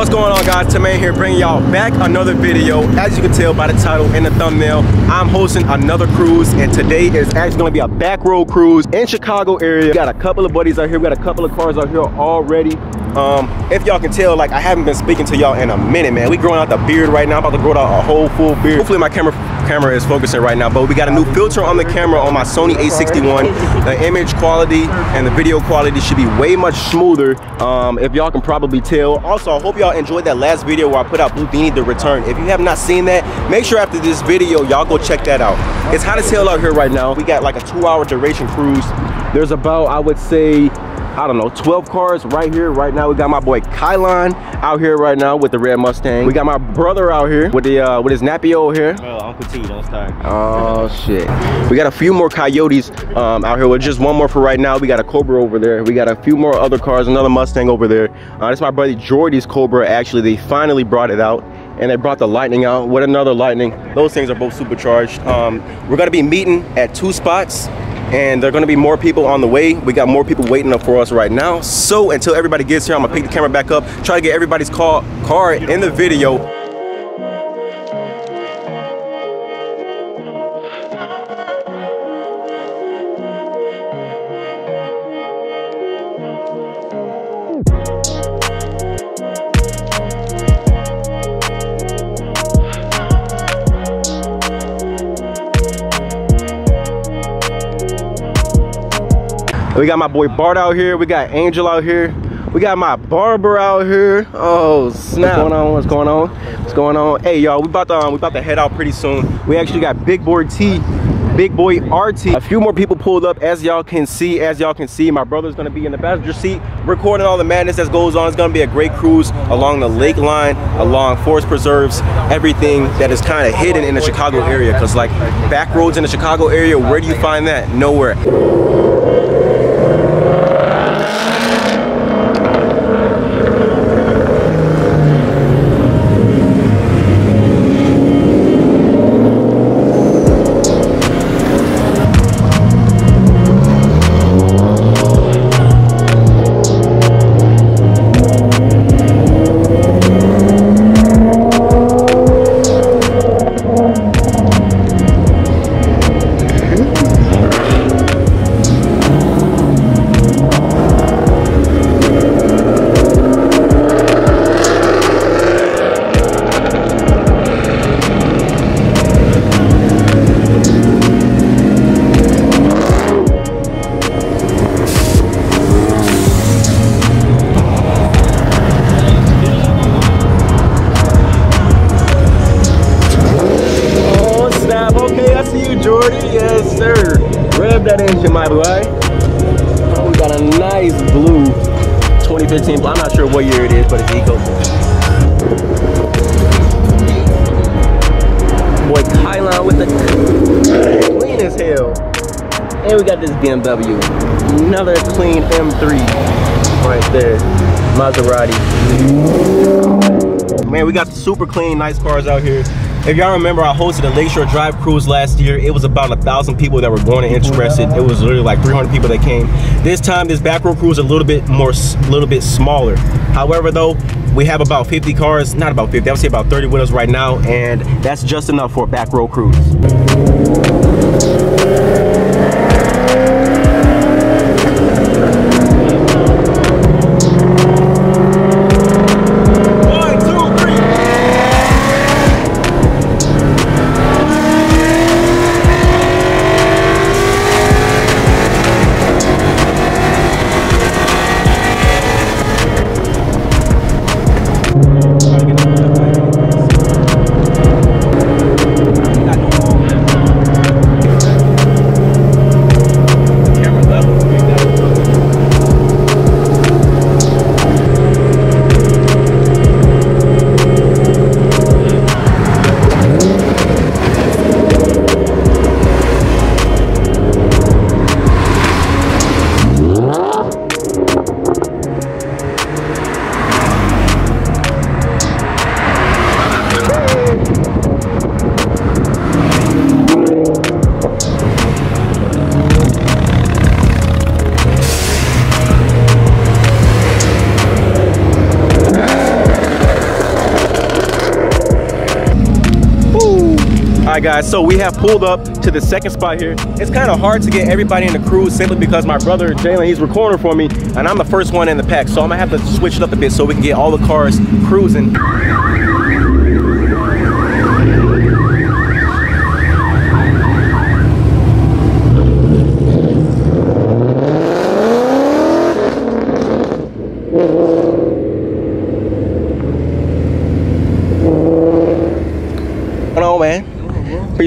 What's going on guys? Tamaine here bringing y'all back another video. As you can tell by the title and the thumbnail, I'm hosting another cruise and today is actually gonna be a back road cruise in Chicago area. We got a couple of buddies out here. We got a couple of cars out here already. Um, if y'all can tell, like I haven't been speaking to y'all in a minute, man. We growing out the beard right now. I'm about to grow out a whole full beard. Hopefully my camera camera is focusing right now, but we got a new filter on the camera on my Sony a61. The image quality and the video quality should be way much smoother, um, if y'all can probably tell. Also, I hope y'all enjoyed that last video where I put out Bludini The Return. If you have not seen that, make sure after this video, y'all go check that out. It's hot as hell out here right now. We got like a two hour duration cruise. There's about, I would say, I don't know, 12 cars right here, right now. We got my boy Kylon out here right now with the red Mustang. We got my brother out here with the uh, with his nappy over here. Oh, Uncle T, don't start. Oh shit. We got a few more Coyotes um, out here. With just one more for right now. We got a Cobra over there. We got a few more other cars, another Mustang over there. Uh, that's my buddy Jordy's Cobra. Actually, they finally brought it out and they brought the lightning out with another lightning those things are both supercharged um, we're going to be meeting at two spots and there are to be more people on the way. We got more people waiting up for us right now. So until everybody gets here, I'm gonna pick the camera back up, try to get everybody's car in the video. We got my boy Bart out here. We got Angel out here. We got my barber out here. Oh snap! What's going on? What's going on? What's going on? Hey y'all, we about to um, we about to head out pretty soon. We actually got Big Boy T, Big Boy RT. A few more people pulled up, as y'all can see. As y'all can see, my brother's gonna be in the passenger seat, recording all the madness that goes on. It's gonna be a great cruise along the lake line, along forest preserves, everything that is kind of hidden in the Chicago area. Cause like back roads in the Chicago area, where do you find that? Nowhere. My boy. We got a nice blue 2015. I'm not sure what year it is, but it's Eco. Boy, Kylon with the clean as hell. And we got this BMW. Another clean M3 right there. Maserati. Man, we got the super clean, nice cars out here. If y'all remember, I hosted a Lakeshore Drive cruise last year. It was about a thousand people that were going and interested. It was literally like 300 people that came. This time, this back row cruise is a little bit more, a little bit smaller. However, though, we have about 50 cars, not about 50, I would say about 30 with us right now, and that's just enough for a back row cruise. Right, guys, so we have pulled up to the second spot here. It's kind of hard to get everybody in the crew simply because my brother, Jalen, he's recording for me, and I'm the first one in the pack. So I'm gonna have to switch it up a bit so we can get all the cars cruising.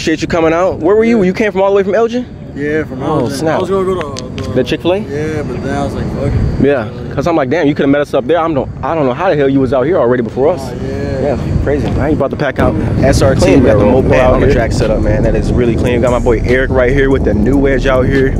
Appreciate you coming out. Where were you? You came from all the way from Elgin? Yeah, from oh, Elgin. Snap. I was gonna go to uh, the, the Chick Fil A. Yeah, but then I was like, fuck it. Yeah, cause I'm like, damn, you could have met us up there. I'm no, I don't know how the hell you was out here already before us. Oh, yeah. Yeah, crazy. I ain't about to pack out SRT. Clean, we got the mobile out on the track set up, man. That is really clean. We got my boy Eric right here with the new wedge out here.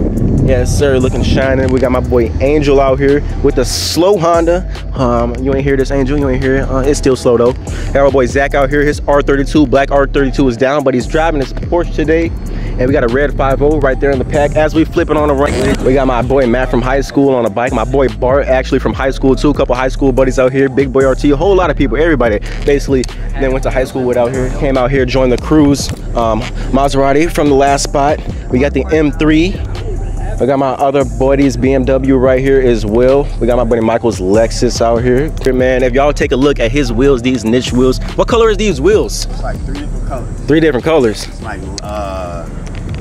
Yes, sir, looking shining. We got my boy Angel out here with the slow Honda. Um, you ain't hear this, Angel? You ain't hear it? Uh, it's still slow though. Got our boy Zach out here. His R32, black R32 is down, but he's driving his Porsche today. And we got a red 5 right there in the pack. As we flipping on the right, we got my boy Matt from high school on a bike. My boy Bart actually from high school too. A couple high school buddies out here. Big boy RT, a whole lot of people. Everybody basically then went to high school with out here. Came out here, joined the cruise. Um, Maserati from the last spot. We got the M3 I got my other buddies BMW right here as well. We got my buddy Michael's Lexus out here. Here, man, if y'all take a look at his wheels, these niche wheels, what color is these wheels? It's like three different colors. Three different colors. It's like uh,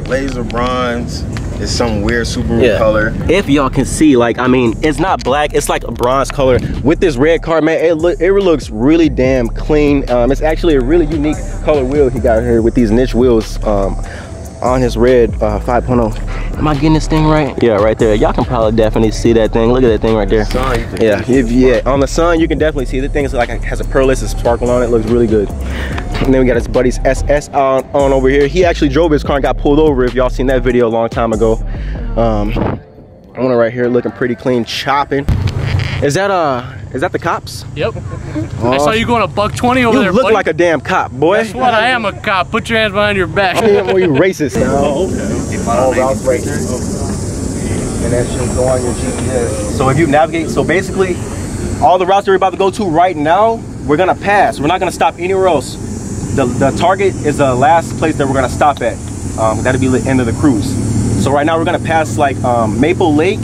laser bronze. It's some weird Subaru yeah. color. If y'all can see, like, I mean, it's not black. It's like a bronze color. With this red car, man, it, look, it looks really damn clean. Um, it's actually a really unique color wheel he got here with these niche wheels um, on his red uh, 5.0. Am I getting this thing right? Yeah, right there. Y'all can probably definitely see that thing. Look at that thing right there. Sun, yeah, if, yeah. On the sun, you can definitely see the thing is like it has a pearlescent sparkle on it. Looks really good. And then we got his buddy's SS on, on over here. He actually drove his car and got pulled over. If y'all seen that video a long time ago. Um, one right here looking pretty clean, chopping. Is that uh is that the cops? Yep. Oh. I saw you going a buck 20 over you there, You look buddy. like a damn cop, boy. That's what I am, a cop. Put your hands behind your back. I mean, well, you racist. oh, okay. All routes right here. And that should go on your GPS. So if you navigate, so basically, all the routes that we're about to go to right now, we're gonna pass. We're not gonna stop anywhere else. The, the target is the last place that we're gonna stop at. Um, that'll be the end of the cruise. So right now we're gonna pass like um, Maple Lake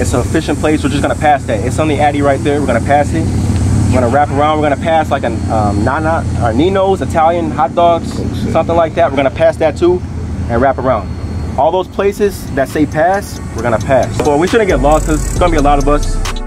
it's a fishing place. We're just gonna pass that. It's on the Addy right there. We're gonna pass it. We're gonna wrap around. We're gonna pass like a um, Nana or Nino's Italian hot dogs, something like that. We're gonna pass that too and wrap around. All those places that say pass, we're gonna pass. Well, we shouldn't get lost because it's gonna be a lot of us.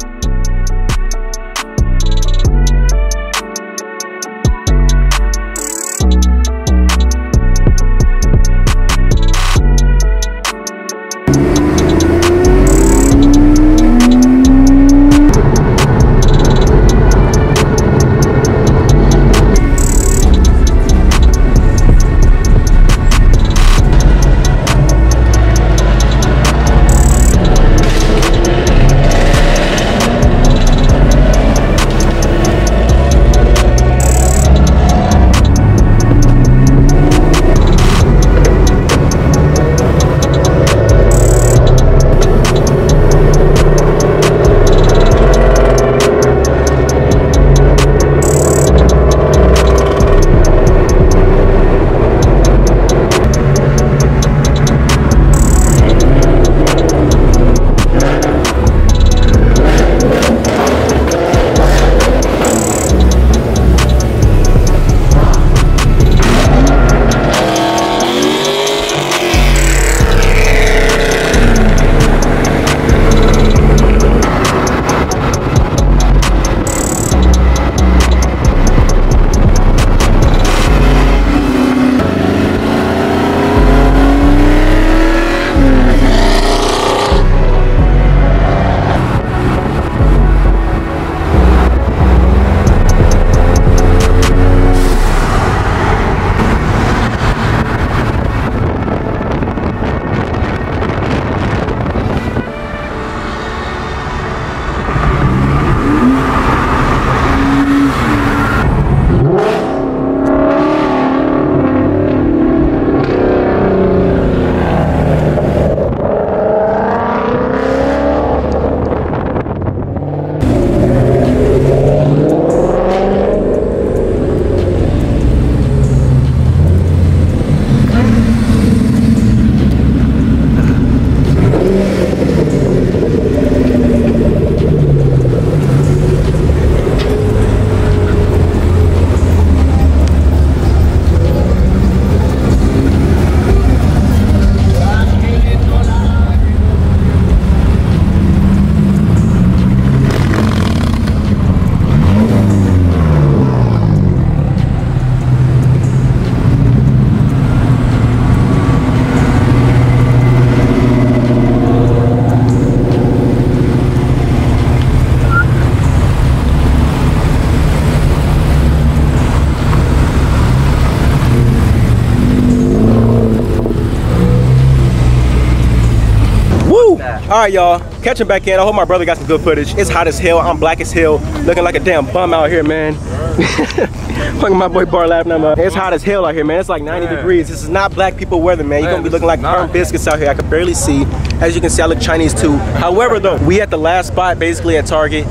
Right, y'all. Catching back in. I hope my brother got some good footage. It's hot as hell. I'm black as hell. Looking like a damn bum out here, man. Fucking my boy Bar laughing at me. It's hot as hell out here, man. It's like 90 degrees. This is not black people weather, man. You're gonna be looking like burnt biscuits out here. I can barely see. As you can see, I look Chinese too. However, though, we at the last spot, basically at Target.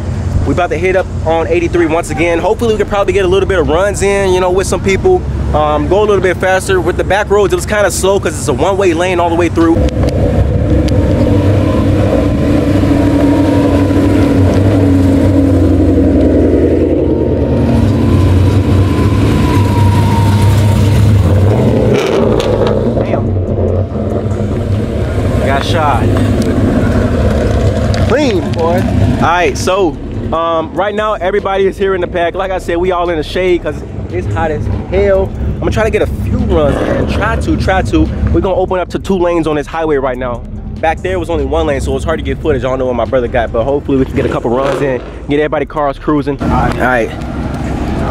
We about to hit up on 83 once again. Hopefully we can probably get a little bit of runs in, you know, with some people. Um, go a little bit faster. With the back roads, it was kind of slow because it's a one-way lane all the way through. Damn. Got shot. Clean, boy. All right, so um, right now everybody is here in the pack. Like I said, we all in the shade because it's hot as hell. I'm gonna try to get a few runs in. Try to, try to. We're gonna open up to two lanes on this highway right now. Back there was only one lane, so it's hard to get footage. I don't know what my brother got, but hopefully we can get a couple runs in, get everybody cars cruising. All right.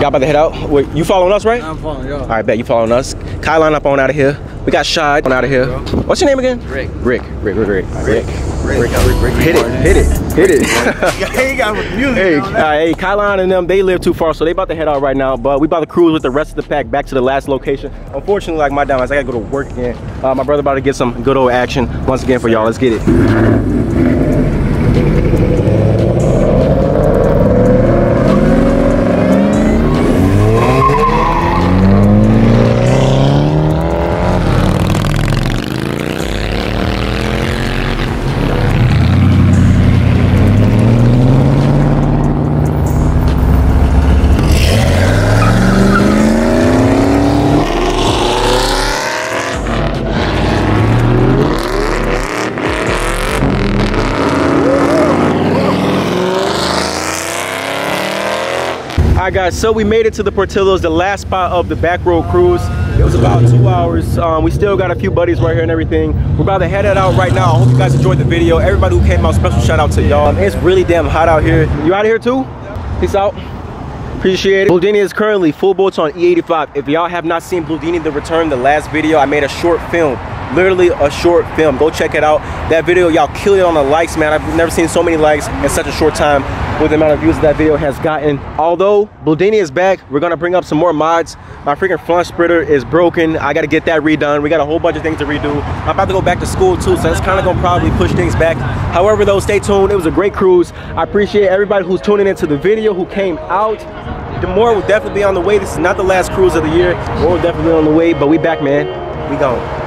Y'all about to head out? Wait, you following us, right? I'm following y'all. All right, bet you following us. Kyle line up on out of here. We got Shad on out of here. What's your name again? Rick. Rick. Rick. Rick. Rick. Rick. Rick, Rick, Hit it. Hit it. Hit it. he got music hey, on that. right, hey, Kylan and them, they live too far, so they about to head out right now. But we about to cruise with the rest of the pack back to the last location. Unfortunately, like my dumbass, I gotta go to work again. Uh, my brother about to get some good old action once again for y'all. Let's get it. Right, guys, so we made it to the Portillo's, the last spot of the back road cruise. It was about two hours. Um, we still got a few buddies right here and everything. We're about to head it out right now. I hope you guys enjoyed the video. Everybody who came out, special shout out to y'all. It's really damn hot out here. You out of here too? Peace out. Appreciate it. Bludini is currently full bolt-ons E85. If y'all have not seen Bludini The Return, the last video, I made a short film. Literally a short film. Go check it out. That video, y'all killed it on the likes, man. I've never seen so many likes in such a short time with the amount of views that video has gotten. Although Bludini is back, we're gonna bring up some more mods. My freaking front splitter is broken. I gotta get that redone. We got a whole bunch of things to redo. I'm about to go back to school too, so that's kind of gonna probably push things back. However, though, stay tuned. It was a great cruise. I appreciate everybody who's tuning into the video, who came out. The more will definitely be on the way. This is not the last cruise of the year. More will definitely on the way, but we back, man. We gone.